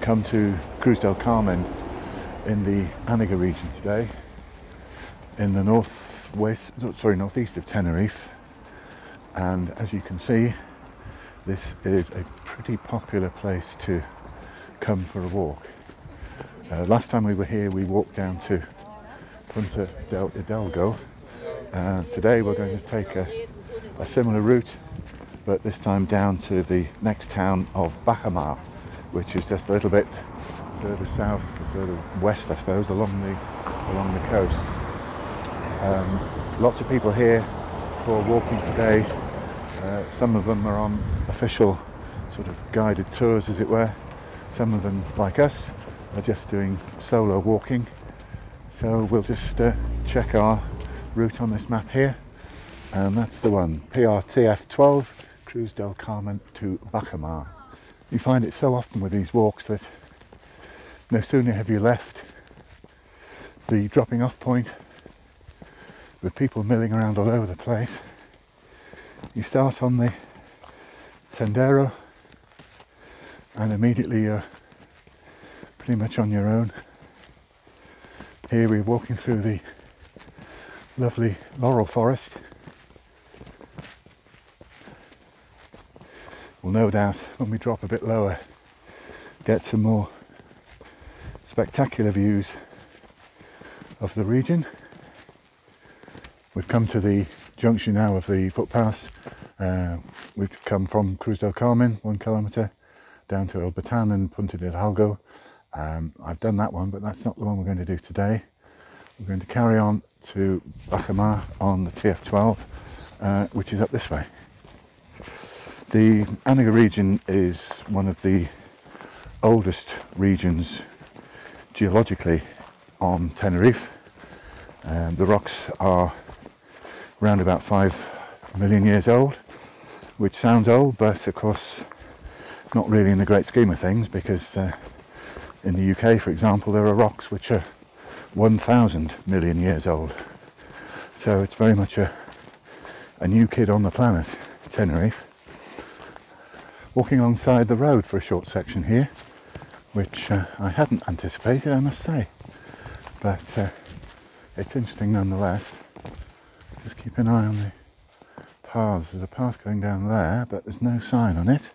come to Cruz del Carmen in the Anaga region today, in the northwest, sorry, northeast of Tenerife. And as you can see, this is a pretty popular place to come for a walk. Uh, last time we were here, we walked down to Punta del Hidalgo. Uh, today we're going to take a, a similar route, but this time down to the next town of Bajamar which is just a little bit further south, further west, I suppose, along the along the coast. Um, lots of people here for walking today. Uh, some of them are on official sort of guided tours, as it were. Some of them, like us, are just doing solo walking. So we'll just uh, check our route on this map here. And that's the one, PRTF 12, Cruz del Carmen to Bajamar. You find it so often with these walks that no sooner have you left the dropping off point with people milling around all over the place, you start on the sendero and immediately you're pretty much on your own. Here we're walking through the lovely laurel forest will no doubt, when we drop a bit lower, get some more spectacular views of the region. We've come to the junction now of the footpaths. Uh, we've come from Cruz del Carmen, one kilometre, down to El Batan and Punta del Hidalgo. Um, I've done that one, but that's not the one we're going to do today. We're going to carry on to Bajamar on the TF12, uh, which is up this way. The Anaga region is one of the oldest regions geologically on Tenerife. Um, the rocks are around about five million years old, which sounds old, but of course not really in the great scheme of things because uh, in the UK, for example, there are rocks which are 1,000 million years old. So it's very much a, a new kid on the planet, Tenerife walking alongside the road for a short section here, which uh, I hadn't anticipated, I must say. But uh, it's interesting nonetheless. Just keep an eye on the paths. There's a path going down there, but there's no sign on it.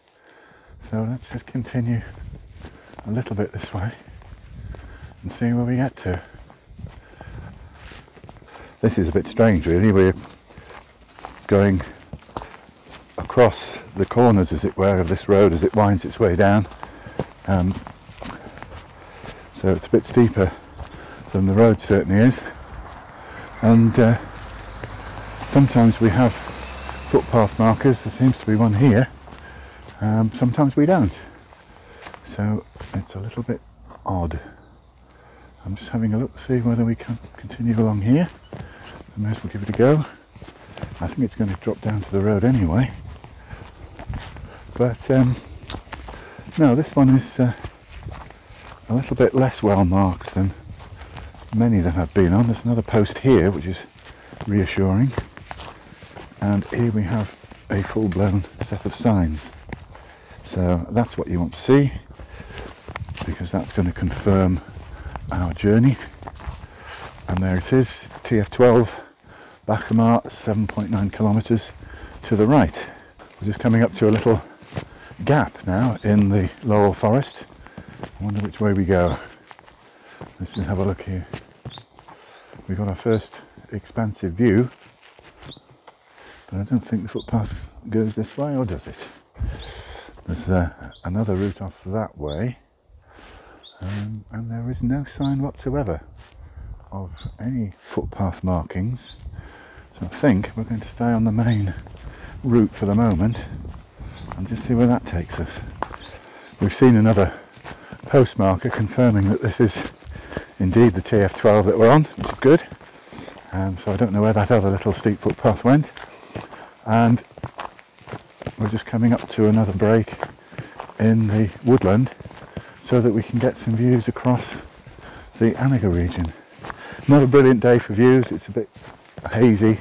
So let's just continue a little bit this way and see where we get to. This is a bit strange really, we're going across the corners, as it were, of this road as it winds its way down. Um, so it's a bit steeper than the road certainly is. And uh, sometimes we have footpath markers, there seems to be one here, um, sometimes we don't. So it's a little bit odd. I'm just having a look to see whether we can continue along here. I may as well give it a go. I think it's going to drop down to the road anyway. But um, no, this one is uh, a little bit less well marked than many that I've been on. There's another post here which is reassuring. And here we have a full-blown set of signs. So that's what you want to see because that's going to confirm our journey. And there it is, TF12, Bajamar, 7.9 kilometres to the right. We're just coming up to a little gap now in the laurel forest. I wonder which way we go. Let's just have a look here. We've got our first expansive view, but I don't think the footpath goes this way, or does it? There's uh, another route off that way, um, and there is no sign whatsoever of any footpath markings. So I think we're going to stay on the main route for the moment and just see where that takes us. We've seen another postmarker confirming that this is indeed the TF12 that we're on, which is good. Um, so I don't know where that other little steep footpath went. And we're just coming up to another break in the woodland so that we can get some views across the Anaga region. Not a brilliant day for views, it's a bit hazy,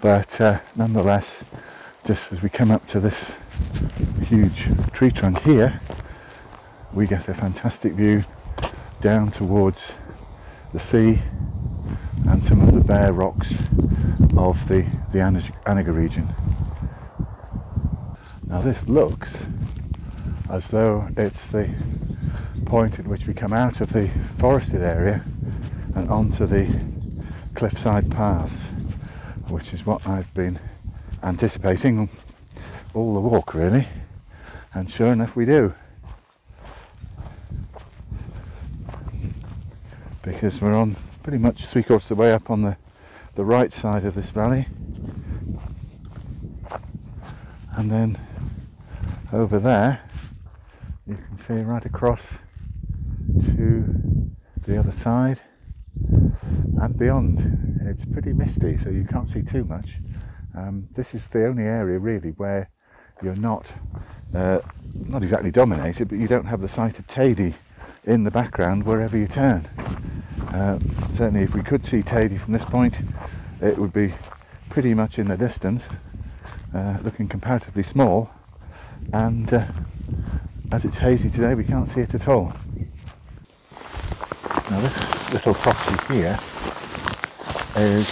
but uh, nonetheless, just as we come up to this huge tree trunk here, we get a fantastic view down towards the sea and some of the bare rocks of the, the Anaga region. Now this looks as though it's the point at which we come out of the forested area and onto the cliffside paths, which is what I've been anticipating all the walk really, and sure enough we do. Because we're on pretty much three quarters of the way up on the, the right side of this valley. And then over there you can see right across to the other side and beyond. It's pretty misty so you can't see too much. Um, this is the only area really where you're not uh, not exactly dominated but you don't have the sight of Teide in the background wherever you turn. Uh, certainly if we could see Teide from this point it would be pretty much in the distance uh, looking comparatively small and uh, as it's hazy today we can't see it at all. Now this little property here is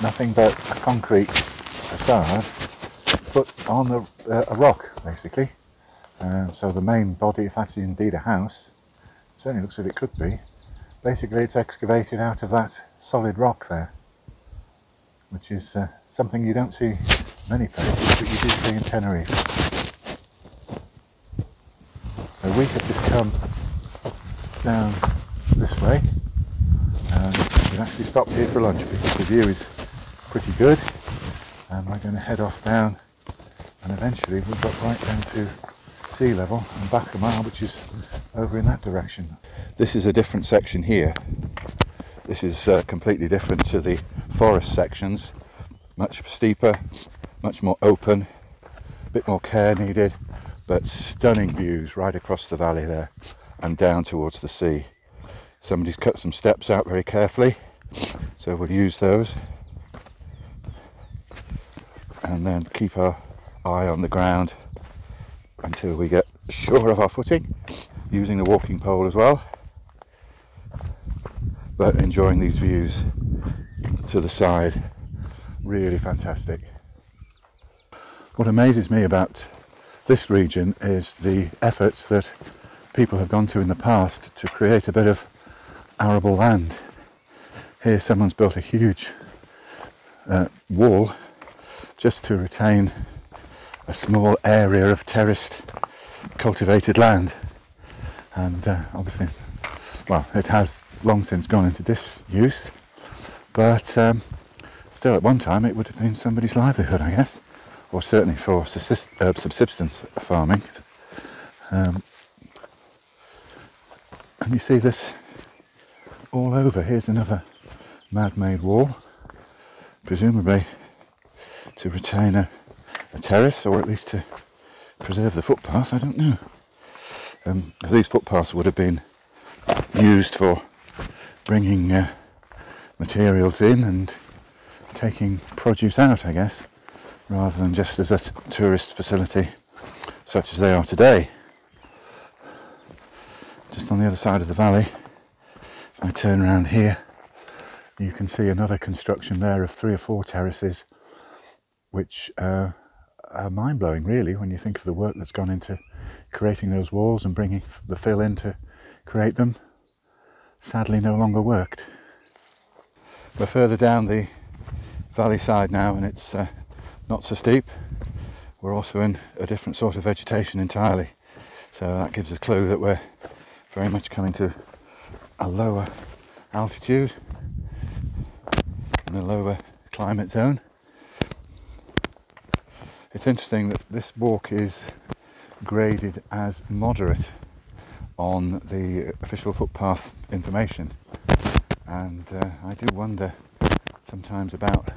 nothing but a concrete facade on a, uh, a rock basically. Uh, so the main body, if that's indeed a house, certainly looks as if it could be, basically it's excavated out of that solid rock there, which is uh, something you don't see many places, but you do see in Tenerife. So we have just come down this way and we've actually stopped here for lunch because the view is pretty good and we're going to head off down and eventually we'll drop right down to sea level and Bajamar which is over in that direction. This is a different section here. This is uh, completely different to the forest sections. Much steeper, much more open, a bit more care needed, but stunning views right across the valley there and down towards the sea. Somebody's cut some steps out very carefully, so we'll use those and then keep our eye on the ground until we get sure of our footing using the walking pole as well. But enjoying these views to the side really fantastic. What amazes me about this region is the efforts that people have gone to in the past to create a bit of arable land. Here someone's built a huge uh, wall just to retain a small area of terraced cultivated land. And uh, obviously well it has long since gone into disuse but um, still at one time it would have been somebody's livelihood I guess or certainly for subsist uh, subsistence farming. Um, and you see this all over. Here's another man-made wall presumably to retain a a terrace or at least to preserve the footpath, I don't know. Um, these footpaths would have been used for bringing uh, materials in and taking produce out, I guess, rather than just as a tourist facility such as they are today. Just on the other side of the valley, if I turn around here, you can see another construction there of three or four terraces, which uh, uh, mind blowing, really, when you think of the work that's gone into creating those walls and bringing the fill in to create them. Sadly, no longer worked. We're further down the valley side now, and it's uh, not so steep. We're also in a different sort of vegetation entirely, so that gives a clue that we're very much coming to a lower altitude and a lower climate zone. It's interesting that this walk is graded as moderate on the official footpath information. And uh, I do wonder sometimes about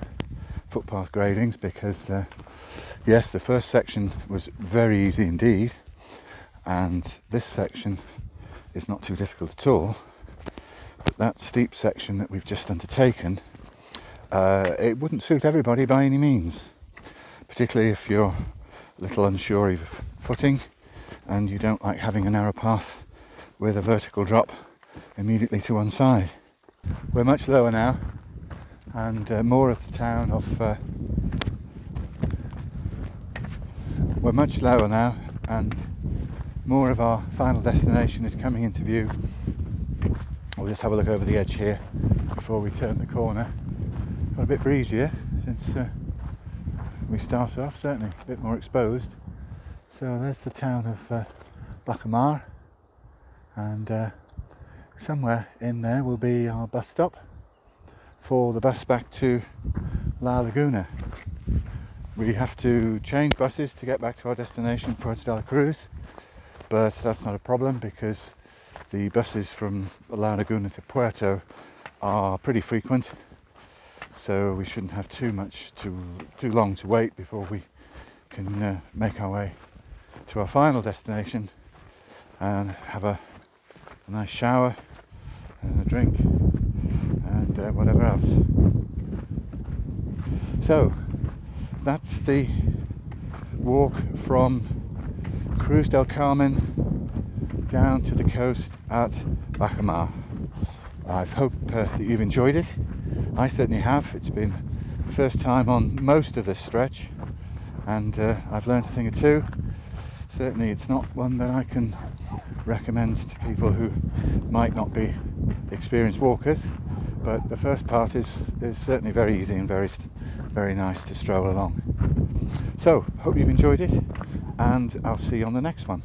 footpath gradings because uh, yes the first section was very easy indeed and this section is not too difficult at all. But that steep section that we've just undertaken uh, it wouldn't suit everybody by any means particularly if you're a little unsure of footing and you don't like having a narrow path with a vertical drop immediately to one side. We're much lower now and uh, more of the town of uh, we're much lower now and more of our final destination is coming into view we'll just have a look over the edge here before we turn the corner got a bit breezier since uh, we started off certainly a bit more exposed so there's the town of uh, Bajamar and uh, somewhere in there will be our bus stop for the bus back to La Laguna. We have to change buses to get back to our destination, Puerto de la Cruz, but that's not a problem because the buses from La Laguna to Puerto are pretty frequent, so we shouldn't have too much too too long to wait before we can uh, make our way to our final destination and have a, a nice shower and a drink and uh, whatever else. So that's the walk from Cruz del Carmen down to the coast at Bajamar. I hope uh, that you've enjoyed it. I certainly have. It's been the first time on most of this stretch and uh, I've learned a thing or two. Certainly it's not one that I can recommend to people who might not be experienced walkers but the first part is, is certainly very easy and very very nice to stroll along. So, hope you've enjoyed it, and I'll see you on the next one.